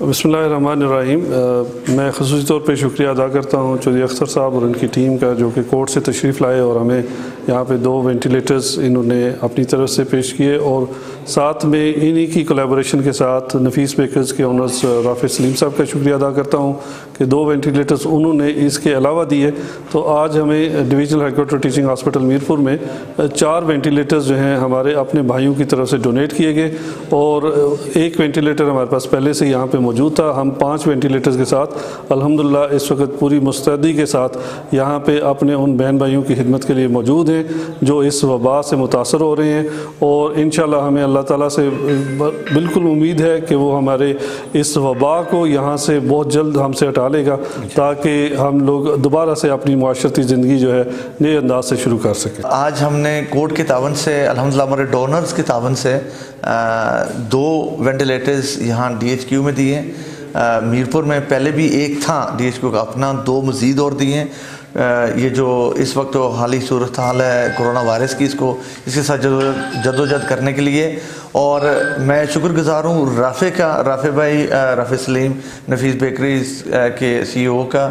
بسم اللہ الرحمن الرحیم۔ میں خصوصی طور پہ شکریہ ادا کرتا ہوں چودھری اختر صاحب اور ان کی ٹیم کا جو کہ کورٹ سے تشریف لائے اور ہمیں یہاں پہ دو وینٹیلیٹرز انہوں نے اپنی طرف سے پیش کیے اور ساتھ میں انہی کی کولیبوریشن کے ساتھ نفیس بیکرز کے اونرز uh, رافع سلیم صاحب کا شکریہ ادا کرتا ہوں کہ دو وینٹیلیٹرز انہوں نے اس کے علاوہ دیے تو آج ہمیں divisional head teaching hospital Mirpur میں uh, چار وینٹیلیٹرز جو ہیں ہمارے اپنے بھائیوں کی طرف سے ڈونیٹ کیے گئے۔ اور uh, ایک وینٹیلیٹر ہمارے پاس پہلے سے یہاں پہ موجود تھا۔ ہم پانچ وینٹیلیٹرز کے ساتھ، الحمدللہ اس وقت پوری مستعدی کے ساتھ یہاں پہ اپنے ان بہن بھائیوں کی خدمت کے لیے موجود ہیں جو اس وبا سے متاثر ہو رہے ہیں۔ اور انشاءاللہ ہمیں اللہ اللہ تعالیٰ سے بالکل امید ہے کہ وہ ہمارے اس وبا کو یہاں سے بہت جلد ہم سے ہٹا لے گا، تاکہ ہم لوگ دوبارہ سے اپنی معاشرتی زندگی جو ہے نئے انداز سے شروع کر سکیں۔ آج ہم نے کوٹ کے تعاون سے، الحمدللہ ہمارے ڈونرز کے تعاون سے دو وینٹیلیٹرز یہاں ڈی ایچ کیو میں دیے۔ میرپور میں پہلے بھی ایک تھا ڈی ایچ کیو کا، اپنا دو مزید اور دیے۔ ہیں یہ جو اس وقت حالی صورتحال ہے کرونا وائرس کی، اس کو، اس کے ساتھ جد و جہد کرنے کے لیے۔ اور میں شکر گزار ہوں رافع کا، رافع بھائی رافع سلیم، نفیس بیکریز کے سی او کا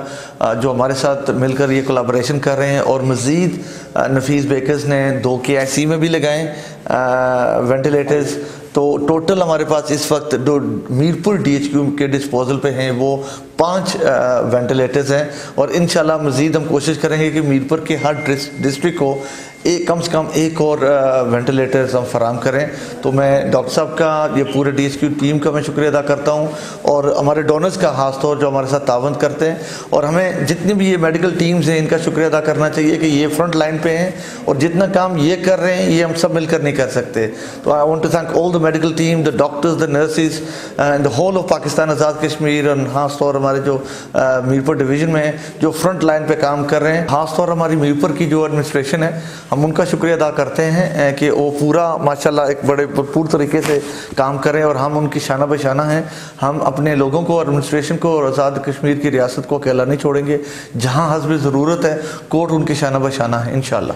جو ہمارے ساتھ مل کر یہ کولابریشن کر رہے ہیں۔ اور مزید نفیس بیکرز نے دو کے آئی سی میں بھی لگائیں وینٹیلیٹرز تو ٹوٹل ہمارے پاس اس وقت جو میرپور ڈی ایچ کیو کے ڈسپوزل پہ ہیں، وہ پانچ وینٹیلیٹرز ہیں۔ اور انشاءاللہ مزید ہم کوشش کریں گے کہ میرپور کے ہر ڈسٹرک کو ایک کم سے کم ایک اور وینٹیلیٹرز ہم فراہم کریں۔ تو میں ڈاکٹر صاحب کا یہ پورے ڈی ایس کیو ٹیم کا میں شکریہ ادا کرتا ہوں۔ اور ہمارے ڈونرز کا خاص طور جو ہمارے ساتھ تعاون کرتے ہیں۔ اور ہمیں جتنی بھی یہ میڈیکل ٹیمز ہیں، ان کا شکریہ ادا کرنا چاہیے کہ یہ فرنٹ لائن پہ ہیں۔ اور جتنا کام یہ کر رہے ہیں، یہ ہم سب مل کر نہیں کر سکتے۔ تو I want to thank all the medical team the doctors the nurses and the whole of Pakistan Azad Kashmir اور خاص طور ہمارے جو میرپور ڈویژن میں ہیں، جو فرنٹ لائن پہ کام کر رہے ہیں۔ خاص طور ہماری میرپور کی جو ایڈمنسٹریشن ہے ہم ان کا شکریہ ادا کرتے ہیں کہ وہ پورا ماشاءاللہ ایک بڑے پور طریقے سے کام کریں اور ہم ان کی شانہ بشانہ ہیں۔ ہم اپنے لوگوں کو ایڈمنسٹریشن کو اور آزاد کشمیر کی ریاست کو اکیلا نہیں چھوڑیں گے۔ جہاں حسب ضرورت ہے، کوٹ ان کی شانہ بشانہ ہے، انشاءاللہ۔